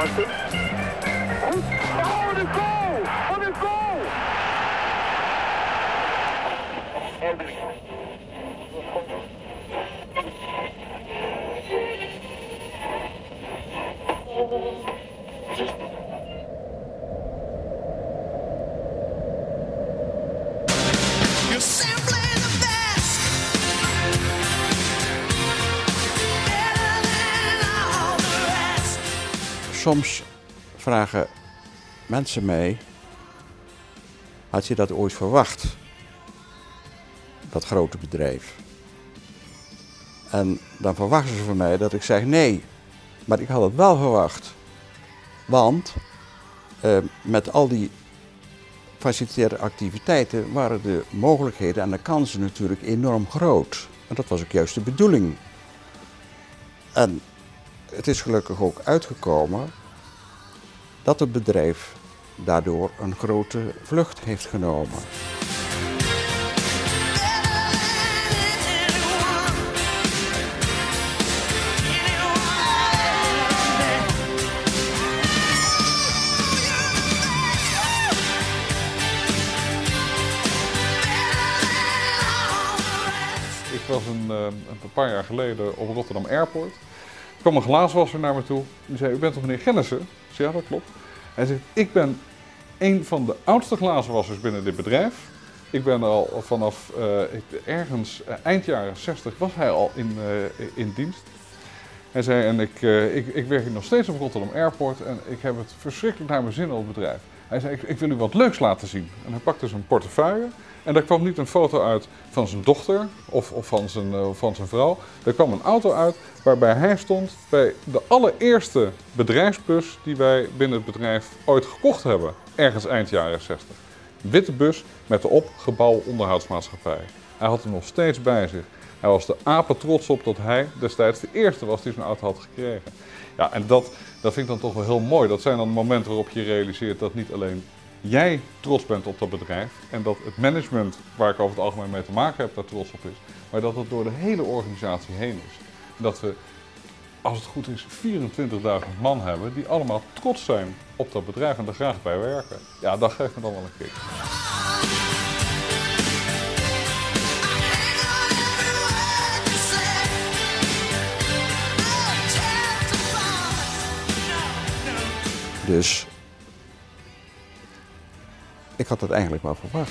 question? Soms vragen mensen mij: had je dat ooit verwacht? Dat grote bedrijf. En dan verwachten ze van mij dat ik zeg nee, maar ik had het wel verwacht. Want eh, met al die facilitaire activiteiten waren de mogelijkheden en de kansen natuurlijk enorm groot. En dat was ook juist de bedoeling. En het is gelukkig ook uitgekomen dat het bedrijf daardoor een grote vlucht heeft genomen. Ik was een, eh, een paar jaar geleden op Rotterdam Airport. Er kwam een glaaswasser naar me toe. Die zei, u bent toch meneer Gennissen? Zei, ja, dat klopt. Hij zegt, ik ben een van de oudste glazenwassers binnen dit bedrijf. Ik ben al vanaf eh, ergens eh, eind jaren 60 was hij al in, eh, in dienst. Hij zei, en ik, ik, ik werk nog steeds op Rotterdam Airport en ik heb het verschrikkelijk naar mijn zin op het bedrijf. Hij zei, ik, ik wil u wat leuks laten zien. En hij pakte zijn portefeuille en daar kwam niet een foto uit van zijn dochter of, of van, zijn, eh, van zijn vrouw. Er kwam een auto uit waarbij hij stond bij de allereerste bedrijfsbus die wij binnen het bedrijf ooit gekocht hebben. Ergens eind jaren 60. Witte bus met erop gebouw onderhoudsmaatschappij. Hij had hem nog steeds bij zich. Hij was er apen trots op dat hij destijds de eerste was die zo'n auto had gekregen. Ja, en dat, dat vind ik dan toch wel heel mooi. Dat zijn dan momenten waarop je realiseert dat niet alleen jij trots bent op dat bedrijf en dat het management waar ik over het algemeen mee te maken heb daar trots op is, maar dat het door de hele organisatie heen is. Dat we, als het goed is, 24.000 man hebben die allemaal trots zijn op dat bedrijf en er graag bij werken. Ja, dat geeft me dan wel een kick. Dus ik had het eigenlijk wel verwacht.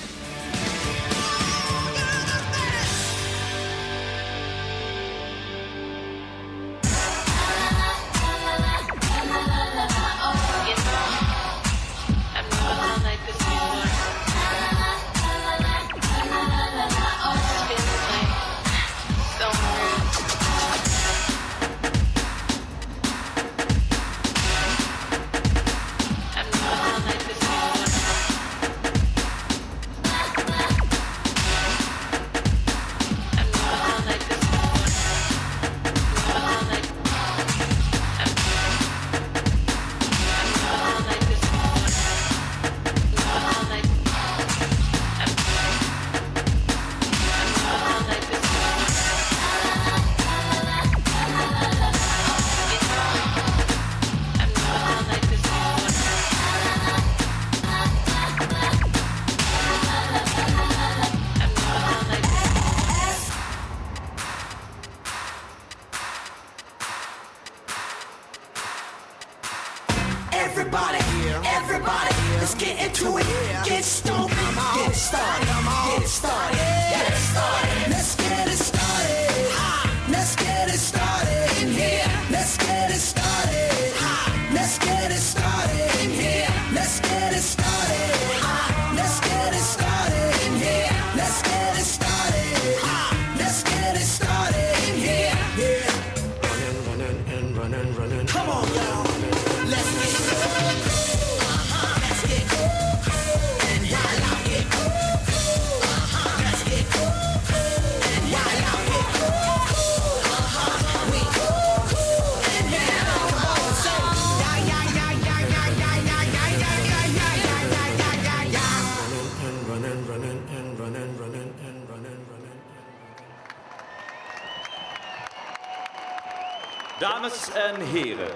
Heren,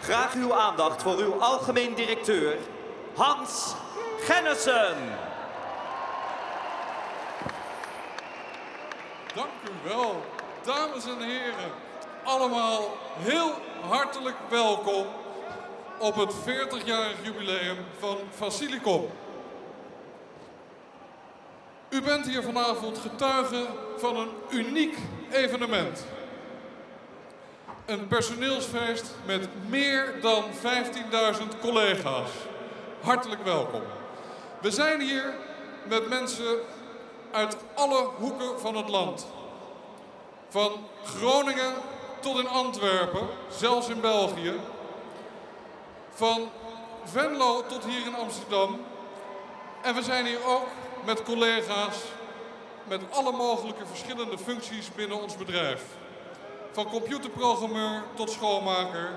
graag uw aandacht voor uw algemeen directeur, Hans Gennissen. Dank u wel, dames en heren. Allemaal heel hartelijk welkom op het 40-jarig jubileum van Facilicom. U bent hier vanavond getuige van een uniek evenement. Een personeelsfeest met meer dan 15.000 collega's. Hartelijk welkom. We zijn hier met mensen uit alle hoeken van het land. Van Groningen tot in Antwerpen, zelfs in België. Van Venlo tot hier in Amsterdam. En we zijn hier ook met collega's met alle mogelijke verschillende functies binnen ons bedrijf. Van computerprogrammeur tot schoonmaker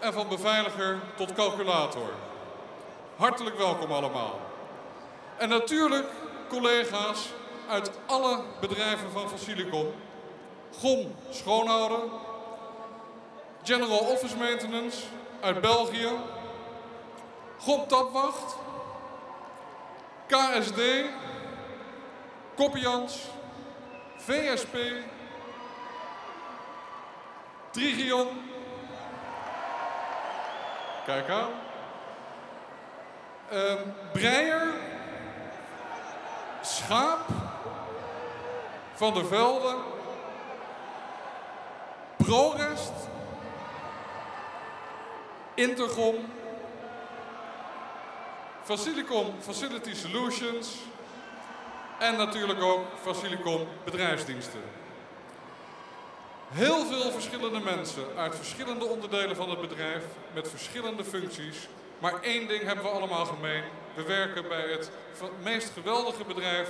en van beveiliger tot calculator. Hartelijk welkom allemaal. En natuurlijk collega's uit alle bedrijven van Facilicom. GOM Schoonhouden, General Office Maintenance uit België, GOM Tapwacht, KSD, Koppians, VSP, Trigion, kijk aan, Ehm Breier, Schaap, Van der Velde, ProRest, Intercom, Facilicom Facility Solutions. En natuurlijk ook Facilicom Bedrijfsdiensten. Heel veel verschillende mensen uit verschillende onderdelen van het bedrijf met verschillende functies. Maar één ding hebben we allemaal gemeen. We werken bij het meest geweldige bedrijf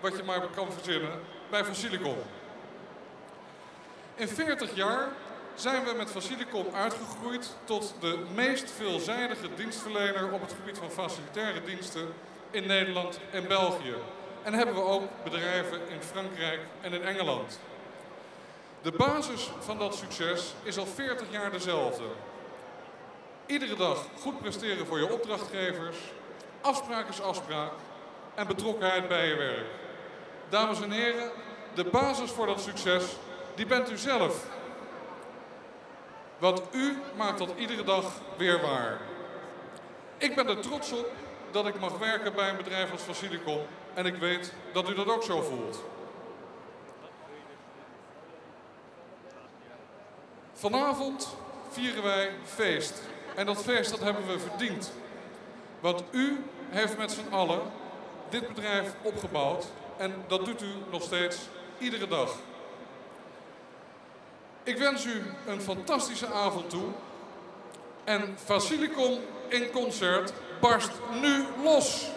wat je maar kan verzinnen, bij Facilicom. In 40 jaar zijn we met Facilicom uitgegroeid tot de meest veelzijdige dienstverlener op het gebied van facilitaire diensten in Nederland en België. En hebben we ook bedrijven in Frankrijk en in Engeland. De basis van dat succes is al 40 jaar dezelfde. Iedere dag goed presteren voor je opdrachtgevers, afspraak is afspraak en betrokkenheid bij je werk. Dames en heren, de basis voor dat succes, die bent u zelf. Want u maakt dat iedere dag weer waar. Ik ben er trots op dat ik mag werken bij een bedrijf als Facilicom en ik weet dat u dat ook zo voelt. Vanavond vieren wij feest. En dat feest dat hebben we verdiend. Want u heeft met z'n allen dit bedrijf opgebouwd. En dat doet u nog steeds iedere dag. Ik wens u een fantastische avond toe. En Facilicom in concert barst nu los.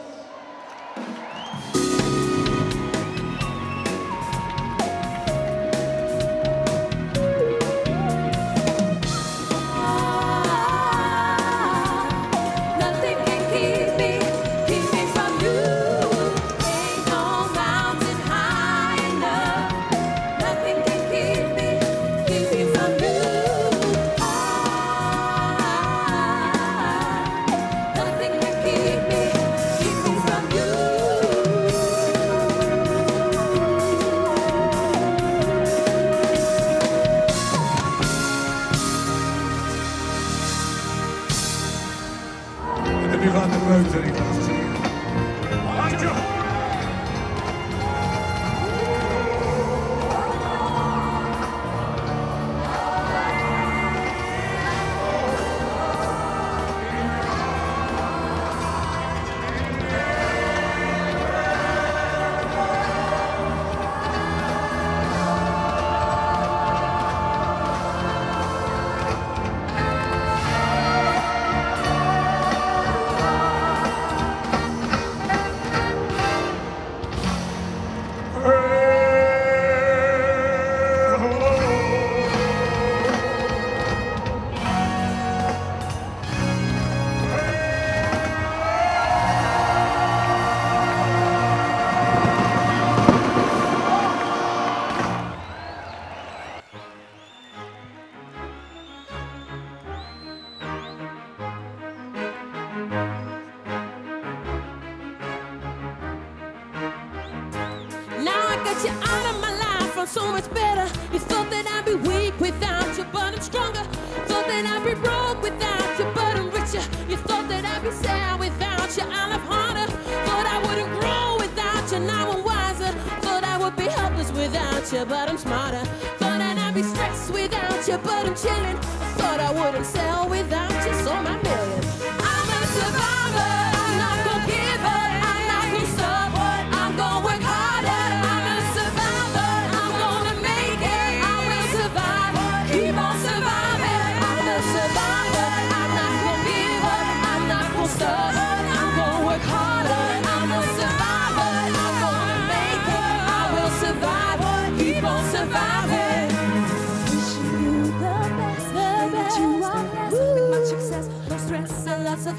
you out of my life. I'm so much better. You thought that I'd be weak without you, but I'm stronger. Thought that I'd be broke without you, but I'm richer. You thought that I'd be sad without you. I love harder. Thought I wouldn't grow without you. Now I'm wiser. Thought I would be helpless without you, but I'm smarter. Thought that I'd be stressed without you, but I'm chilling. Thought I wouldn't sell without you, so my million.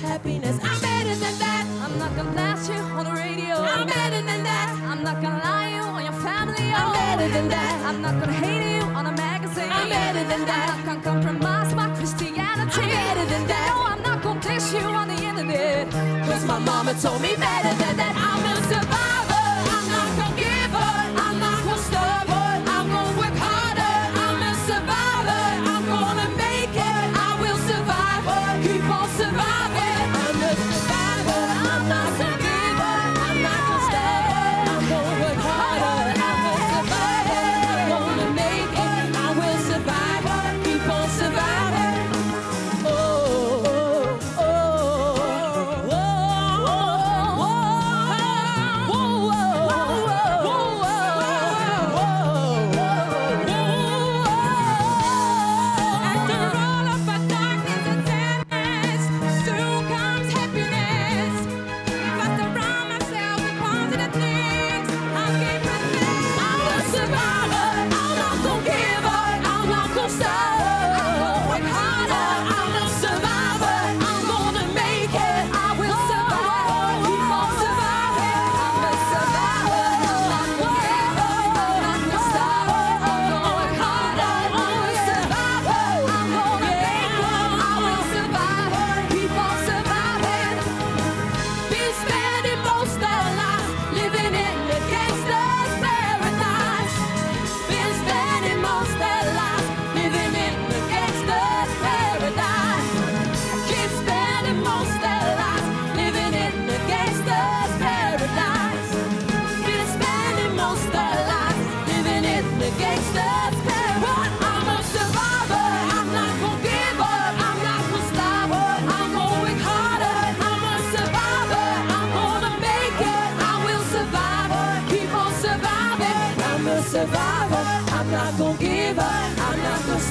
happiness. I'm better than that. I'm not gonna blast you on the radio. I'm better than that. I'm not gonna lie you on your family. I'm oh. better than that. I'm not gonna hate you on a magazine. I'm better than that. I'm not gonna compromise my Christianity. I'm better than that. No, I'm not gonna dish you on the internet. Cause my mama told me better than that.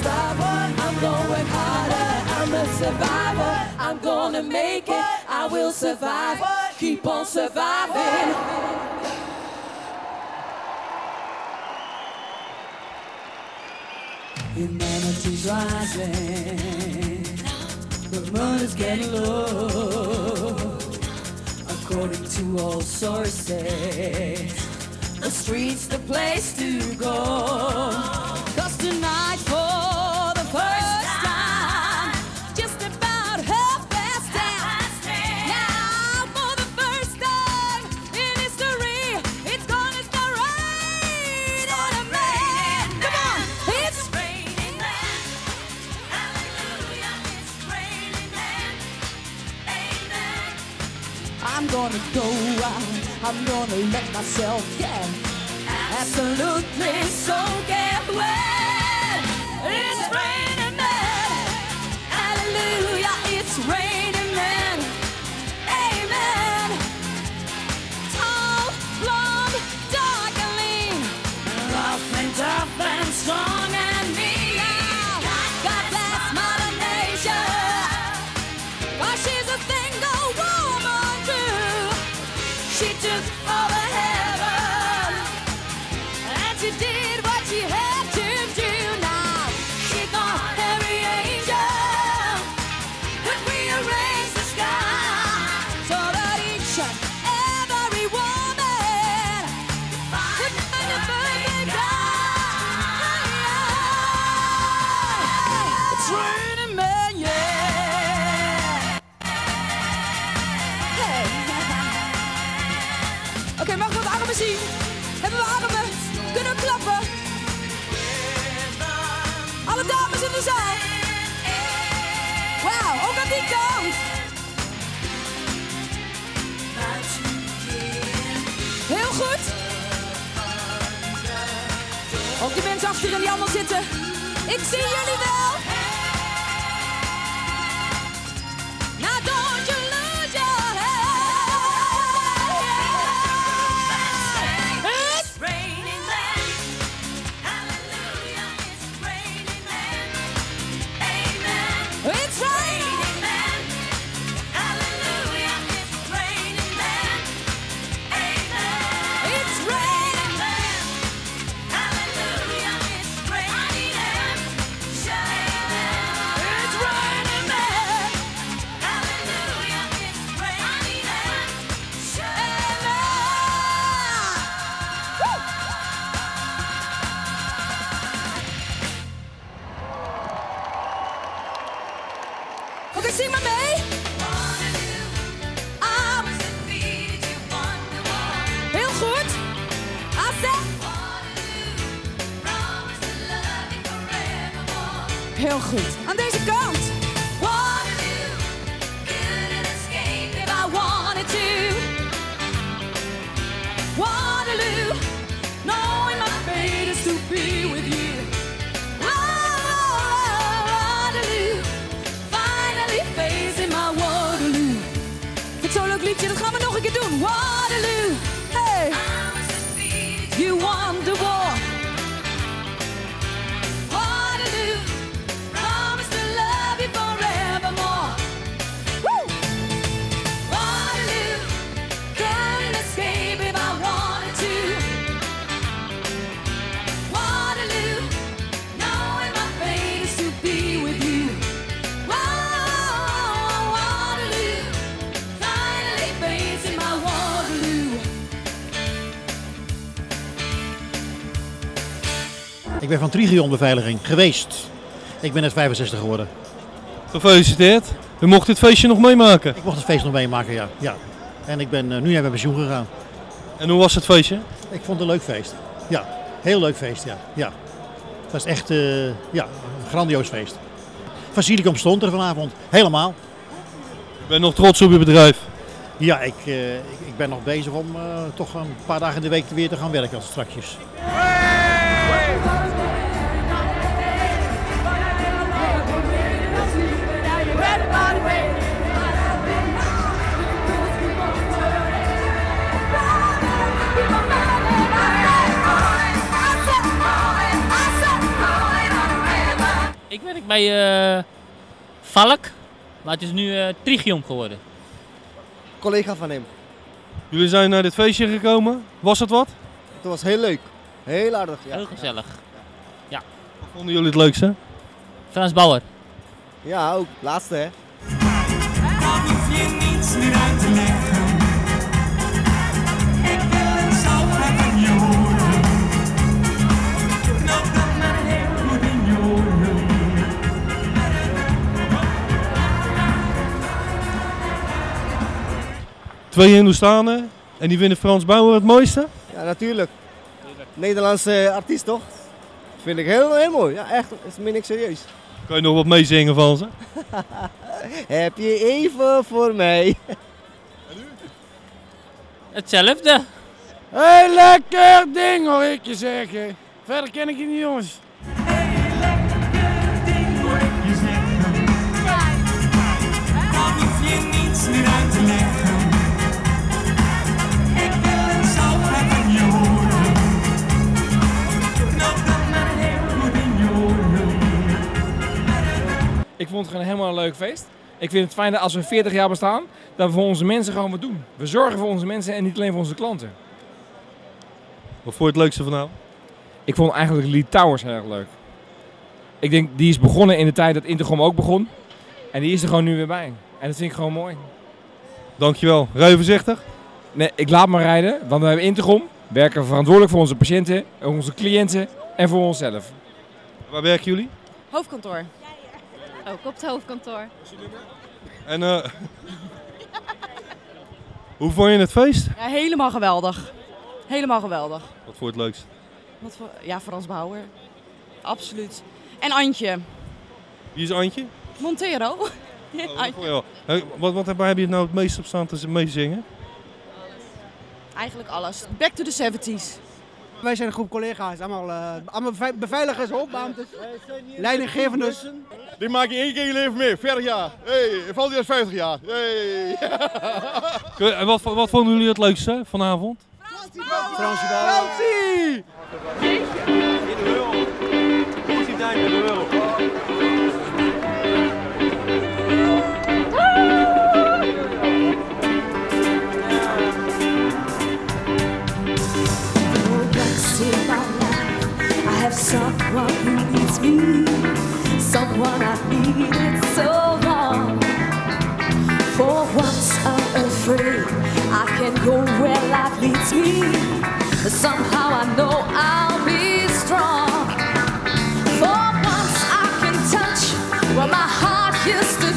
I'm going harder. I'm a survivor. I'm gonna make it. I will survive. Keep on surviving. Humanity's rising. The moon is getting low. According to all sources, the street's the place to go. gonna go out. I'm gonna let myself get absolutely so. De. Wauw, ook aan die kant. Heel goed. Ook die mensen achterin die allemaal zitten. Ik zie jullie wel. Oké, zing maar mee. Ah. Heel goed. Heel goed. Aan deze kant. Ben van Trigion Beveiliging geweest. Ik ben net 65 geworden. Gefeliciteerd. U mocht dit feestje nog meemaken. Ik mocht het feest nog meemaken, ja. ja. En ik ben eh, nu naar mijn pensioen gegaan. En hoe was het feestje? Ik vond het een leuk feest. Ja, heel leuk feest, ja. ja. Het was echt eh, ja, een grandioos feest. Facilicum stond er vanavond, helemaal. Ik ben nog trots op uw bedrijf. Ja, ik, eh, ik, ik ben nog bezig om toch een paar dagen in de week weer te gaan werken als straks. Ik bij eh, Valk, maar het is nu eh Trigium geworden. Collega van hem. Jullie zijn naar dit feestje gekomen. Was het wat? Het was heel leuk. Heel aardig. Ja. Heel gezellig. Ja. Wat vonden jullie het leukste? Frans Bauer. Ja, ook. Laatste hè. Twee Hindoestanen en die vinden Frans Bauer het mooiste? Ja, natuurlijk. Nederlandse artiest toch? Vind ik heel, heel mooi. Ja, echt. Dat meen ik serieus. Kan je nog wat meezingen van ze? Heb je even voor mij? Hetzelfde. Heel lekker ding hoor ik je zeggen. Verder ken ik je niet jongens. Ik vond het gewoon helemaal een leuk feest. Ik vind het fijn dat als we 40 jaar bestaan, dat we voor onze mensen gewoon wat doen. We zorgen voor onze mensen en niet alleen voor onze klanten. Wat vond je het leukste vanavond? Ik vond eigenlijk Lee Towers heel erg leuk. Ik denk, die is begonnen in de tijd dat Intercom ook begon. En die is er gewoon nu weer bij. En dat vind ik gewoon mooi. Dankjewel. Rij je voorzichtig? Nee, ik laat maar rijden, want we hebben Intercom. Werken verantwoordelijk voor onze patiënten, onze cliënten en voor onszelf. Waar werken jullie? Hoofdkantoor. Ook op het hoofdkantoor. En eh, hoe vond je het feest? Ja, helemaal geweldig. Helemaal geweldig. Wat vond je het leukst? Wat voor, ja, Frans Bauer. Absoluut. En Antje. Wie is Antje? Montero. Oh. Hey, Wat, wat heb heb je nou het meest op staan te meezingen? Eigenlijk alles. Back to the 70s. Wij zijn een groep collega's, allemaal, eh, allemaal bevei- beveiligers, hoofdbeamtes, leidinggevenden. Die maak je één keer in je leven mee, 40 jaar. Hey, valt hij als 50 jaar. Hey. En wat, wat vonden jullie het leukste vanavond? Fransie Fransie! Once someone needs me, someone I needed so long. For once I'm afraid I can go where life leads me. Somehow I know I'll be strong. For once I can touch where my heart used to.